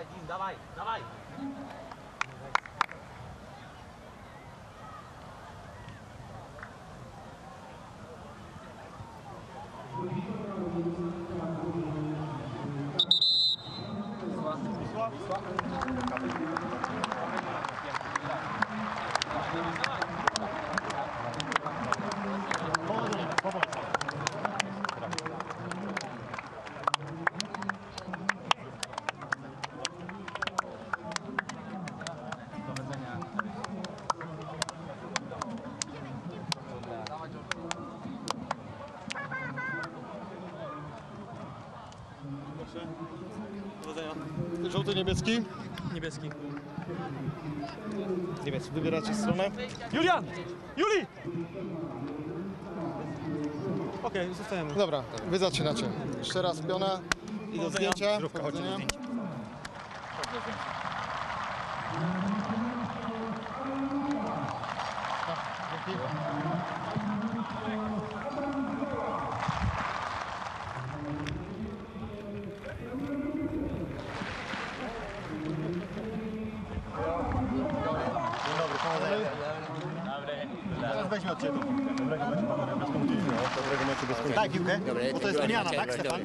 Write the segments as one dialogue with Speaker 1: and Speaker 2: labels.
Speaker 1: один, давай,
Speaker 2: давай. Niebieski.
Speaker 3: Niebieski.
Speaker 2: Niebieski. Wybieracie stronę.
Speaker 3: Julian! Juli! Okej, zostajemy.
Speaker 2: Dobra, wy zaczynacie. Jeszcze raz piona i do
Speaker 3: Powodzenia.
Speaker 2: zdjęcia.
Speaker 3: Zdrówka, chodźcie do
Speaker 2: Powodzenia.
Speaker 3: zdjęcia.
Speaker 4: Daj piłkę, bo to jest wymiana, tak Stefan?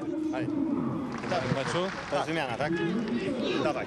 Speaker 3: Meczu?
Speaker 4: To jest wymiana, tak? Dawaj,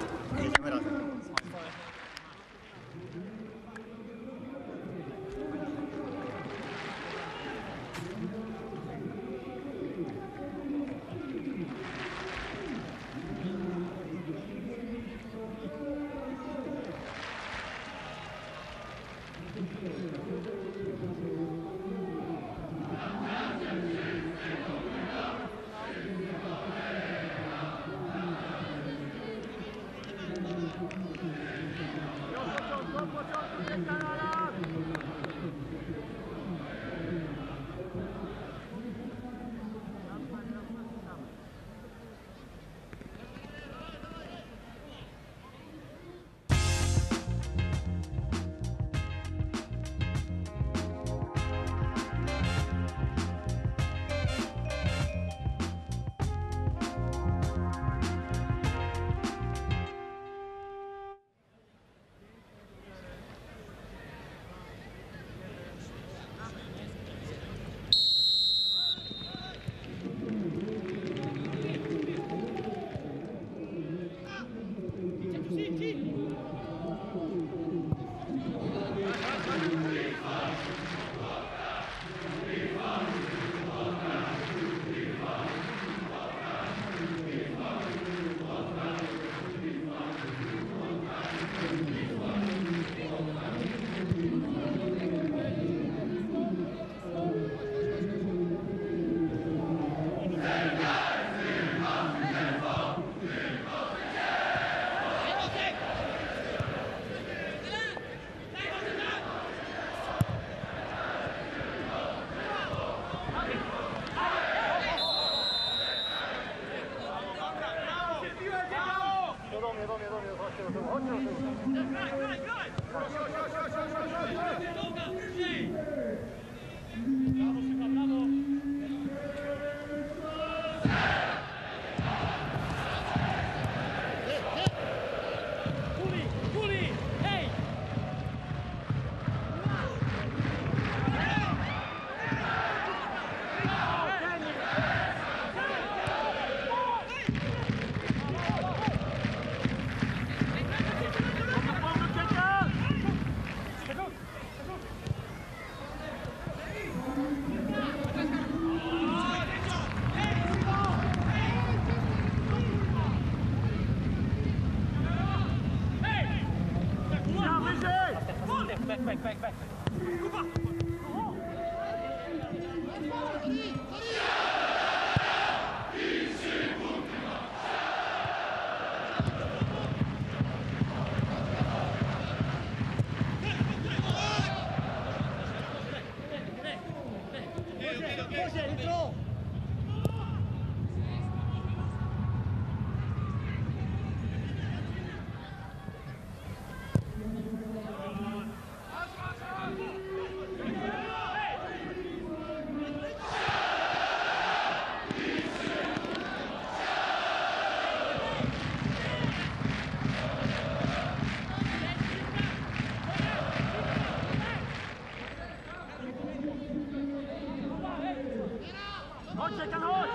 Speaker 4: Chodźcie, Jan,
Speaker 1: chodź!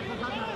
Speaker 5: Yeah.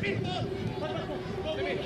Speaker 5: 攻め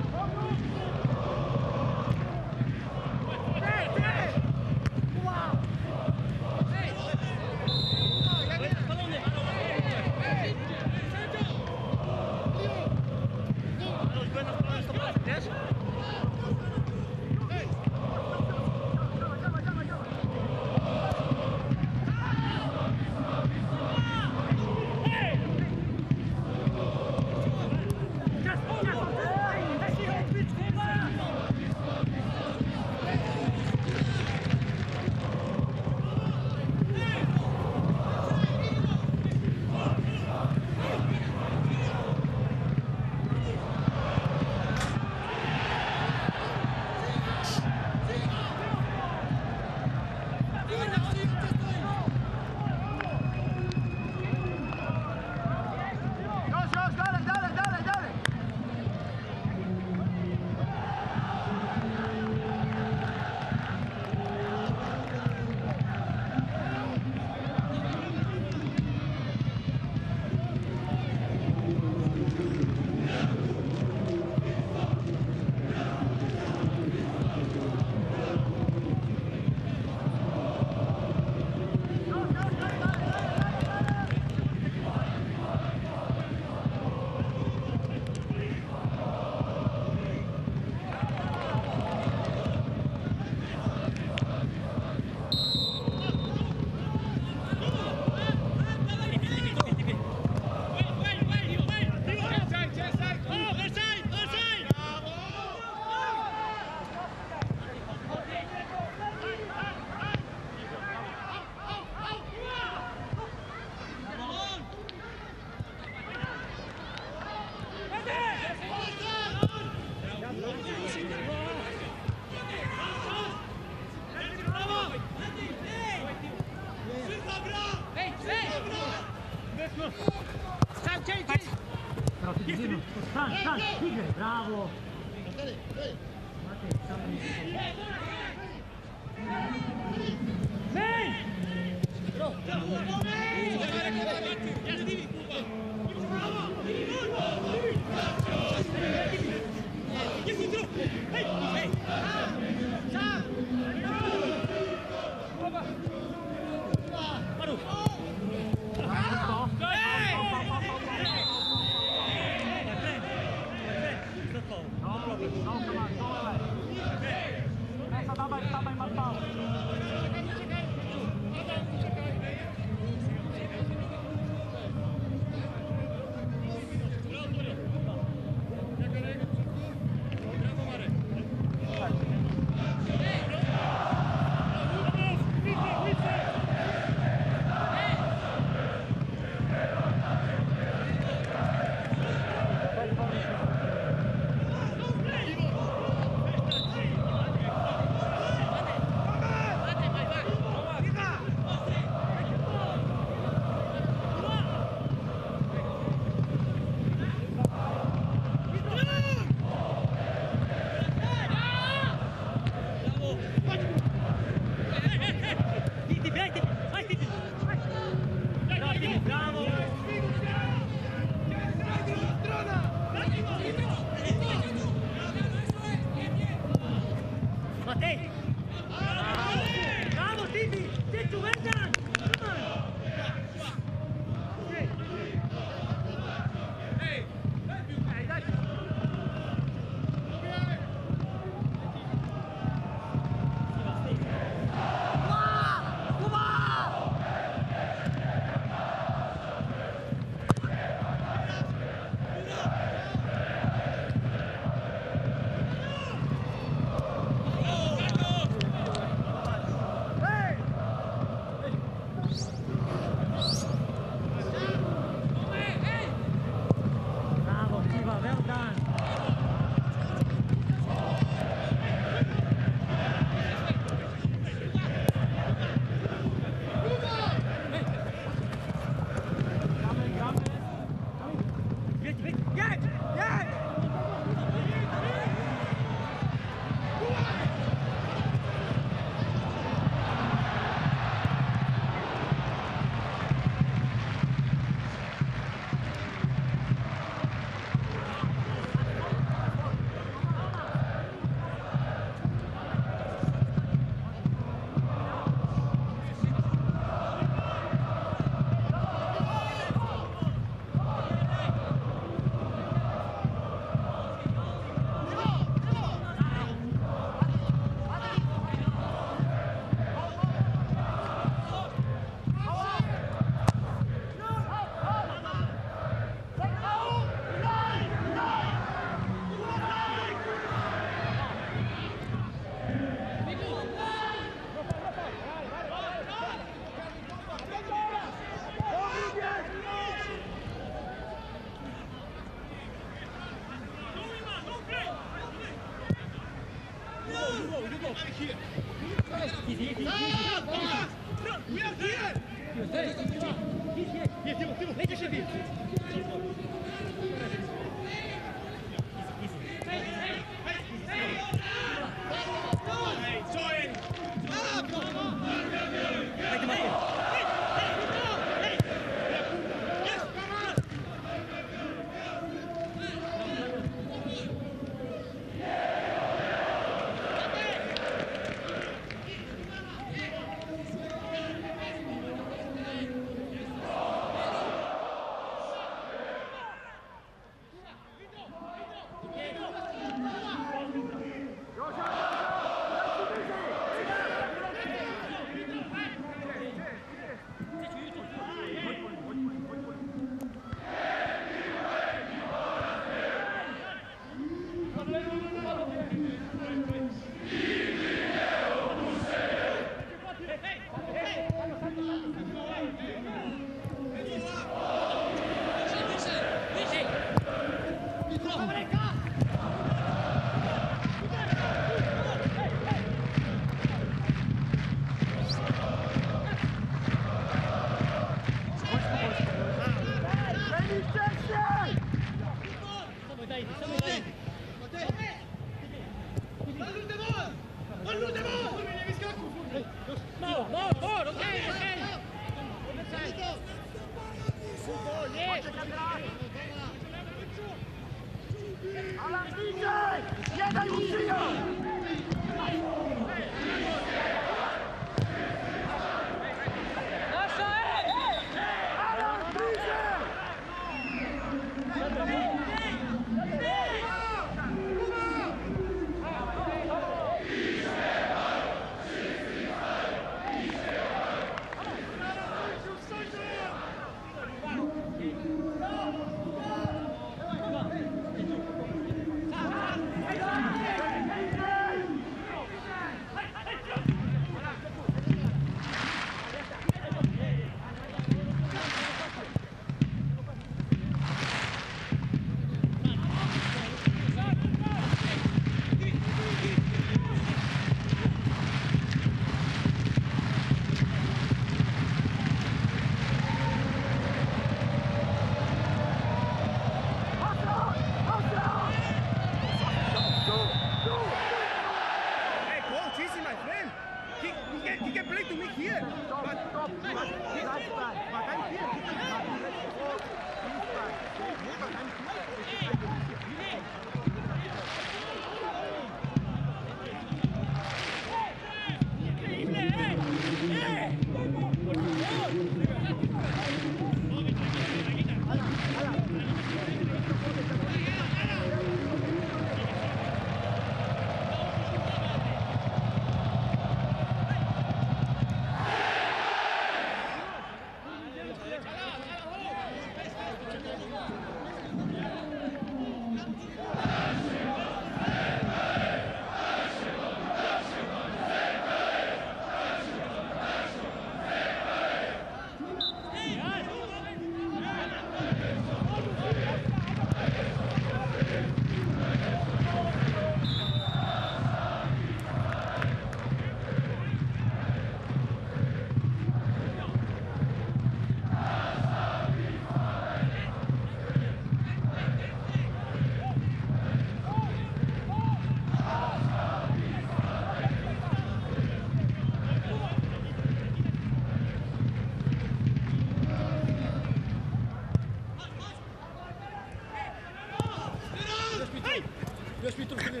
Speaker 6: Torni! Torni!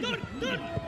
Speaker 6: Torni!